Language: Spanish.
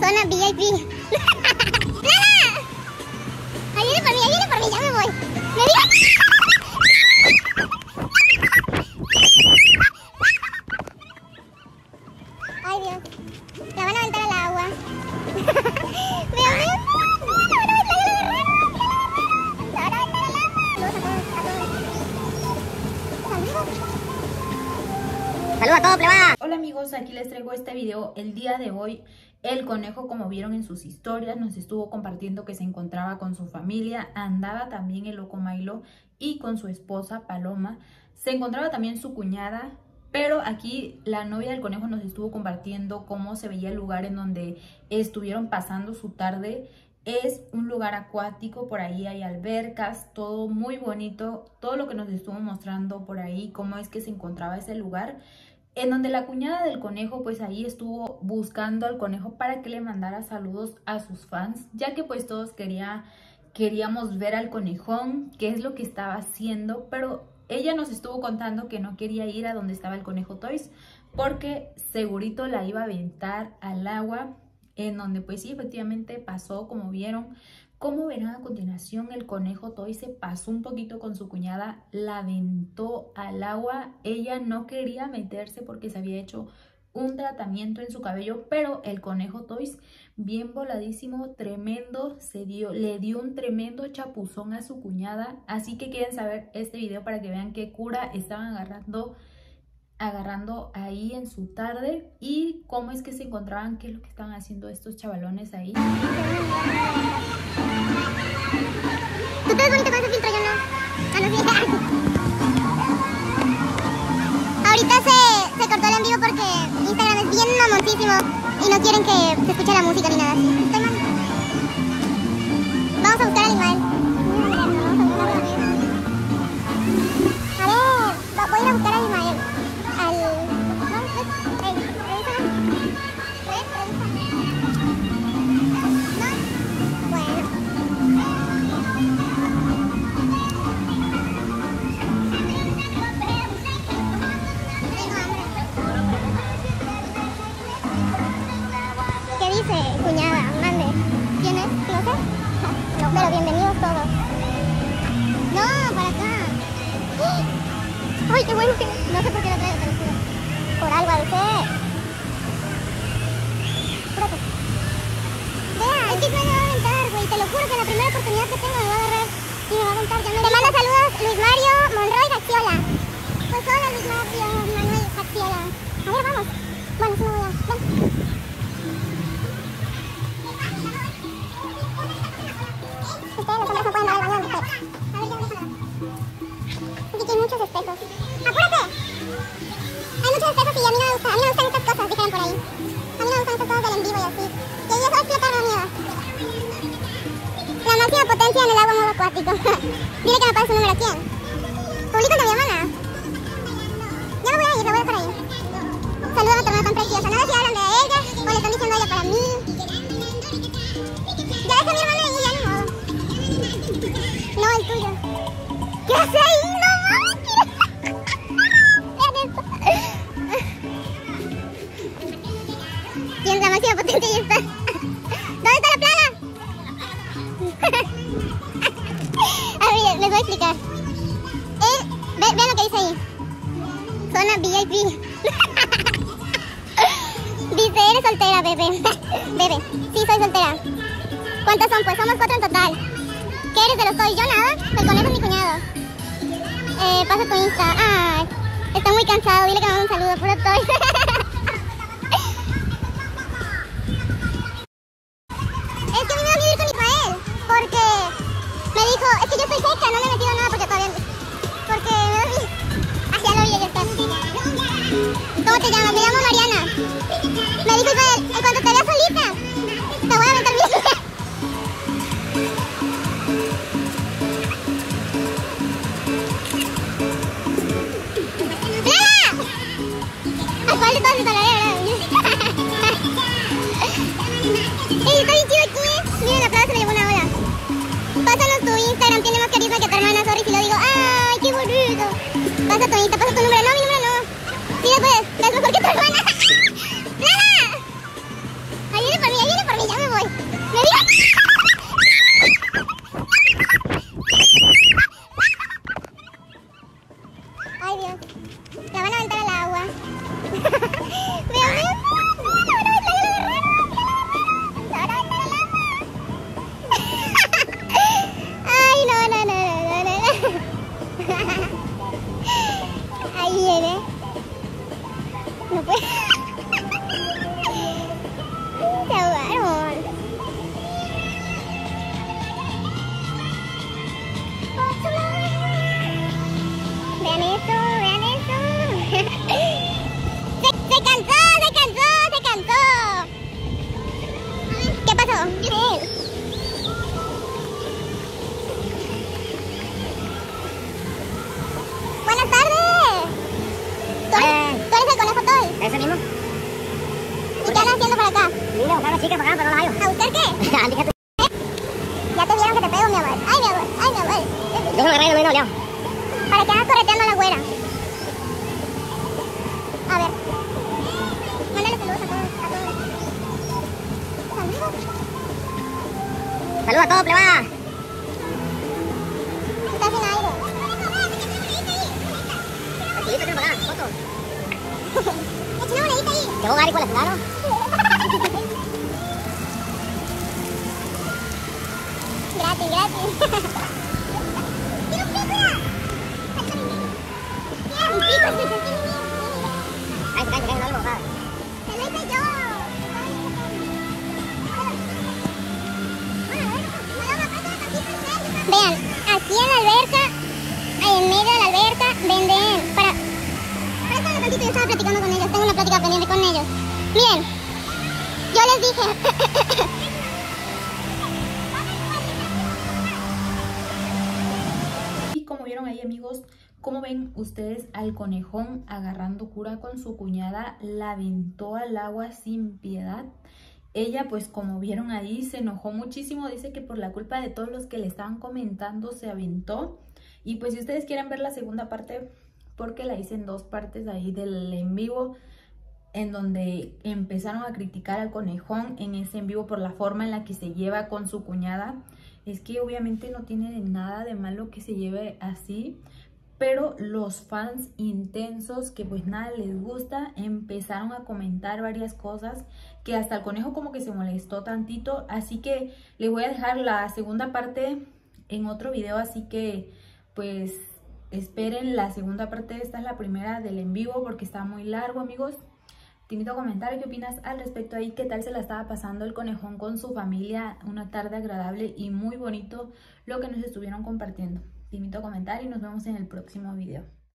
Zona VIP. Ahí viene por mí, viene por mí, ya me voy. Me dijo... Ay, Dios. La van a aventar al agua. Saludos. Saludos a todos, plebada. Hola amigos, aquí les traigo este video. El día de hoy, el conejo, como vieron en sus historias, nos estuvo compartiendo que se encontraba con su familia. Andaba también el loco Milo y con su esposa Paloma. Se encontraba también su cuñada. Pero aquí la novia del conejo nos estuvo compartiendo cómo se veía el lugar en donde estuvieron pasando su tarde. Es un lugar acuático, por ahí hay albercas, todo muy bonito. Todo lo que nos estuvo mostrando por ahí, cómo es que se encontraba ese lugar en donde la cuñada del conejo pues ahí estuvo buscando al conejo para que le mandara saludos a sus fans, ya que pues todos quería, queríamos ver al conejón, qué es lo que estaba haciendo, pero ella nos estuvo contando que no quería ir a donde estaba el conejo Toys, porque segurito la iba a aventar al agua, en donde pues sí, efectivamente pasó, como vieron, como verán a continuación, el conejo Toy se pasó un poquito con su cuñada, la aventó al agua. Ella no quería meterse porque se había hecho un tratamiento en su cabello, pero el conejo Toys, bien voladísimo, tremendo, se dio, le dio un tremendo chapuzón a su cuñada. Así que quieren saber este video para que vean qué cura estaban agarrando agarrando ahí en su tarde y cómo es que se encontraban, qué es lo que estaban haciendo estos chavalones ahí. Tú te ves bonito con ese filtro, yo no. Ah, no. Ahorita se, cortó el en vivo porque Instagram es bien mamoncísimo y no quieren que se escuche la música ni nada. Pero bienvenidos todos. No, para acá. Ay, qué bueno que... No sé por qué lo traigo, te lo juro. Por algo, al ser. Espérate. Vea, es que me va a aventar, güey. Te lo juro que la primera oportunidad que tengo me va a agarrar y me va a aventar. Ya me Te manda saludos Luis Mario Monroy Gaxiola. Pues hola Luis Mario Manuel Gaxiola. A ver, vamos. Bueno, sí me voy a... Ustedes el. Aquí hay muchos espejos. ¡Apúrate! Hay muchos espejos y a mí no me gusta. A mí no me gustan estas cosas, dijeron por ahí. A mí no me gustan estas cosas del en vivo y así. Y eso va a explotar la máxima potencia en el agua modo acuático. Dile que me pase su número. ¿Quién? Publica a mi ¿Qué hace ahí? No mames. Vean esto. ¿Quién es la máxima potencia y está? ¿Dónde está la plaga? A ver, les voy a explicar. Eh, ve- lo que dice ahí. Zona VIP. Dice, eres soltera, bebé. Bebé, sí, soy soltera. ¿Cuántas son? Pues somos cuatro en total. ¿Qué eres de los toys? Yo nada. El conejo es mi cuñado. Eh, pasa tu Insta. Ah, está muy cansado. Dile que me un saludo. Puro toy. es que me con. Porque me dijo, es que yo soy seca, no le he metido nada porque todavía... Porque me da miedo. Ah, ya lo vi, ya está. ¿Cómo te llamas? Me llamo Mariana. Me dijo Ismael, en cuanto te vea solita, te voy a aventar ¡Ey, está ¡Se cansó, se cansó, se cansó! ¿Qué pasó? Buenas tardes. ¿Tú eres, ¿Tú eres el conejo Toy? ¿Ese mismo? ¿Y qué andas haciendo por acá? Vine a buscar a una chica para acá, pero no la hallo. ¿A buscar qué? ya te vieron que te pego, mi amor. ¡Ay, mi amor! ¡Ay, mi amor! Déjame agarrar el menos, Leo. ¿Para qué andas correteando la güera? Saludos a todos, plebada. Estás sin aire. Tranquilito, para acá, foto. Echa una monedita ahí. Que vos, Gary, con la claro. Gratis, gratis. Estaba platicando con ellos, tengo una plática pendiente con ellos. Miren, yo les dije... Y como vieron ahí amigos, como ven ustedes al conejón agarrando cura con su cuñada, la aventó al agua sin piedad. Ella pues como vieron ahí se enojó muchísimo, dice que por la culpa de todos los que le estaban comentando se aventó. Y pues si ustedes quieren ver la segunda parte, porque la hice en dos partes ahí del en vivo, en donde empezaron a criticar al conejón en ese en vivo por la forma en la que se lleva con su cuñada. Es que obviamente no tiene nada de malo que se lleve así, pero los fans intensos que pues nada les gusta empezaron a comentar varias cosas que hasta el conejo como que se molestó tantito, así que les voy a dejar la segunda parte en otro video, así que pues esperen la segunda parte, esta es la primera del en vivo porque está muy largo amigos. Te invito a comentar qué opinas al respecto ahí, qué tal se la estaba pasando el conejón con su familia, una tarde agradable y muy bonito lo que nos estuvieron compartiendo. Te invito a comentar y nos vemos en el próximo video.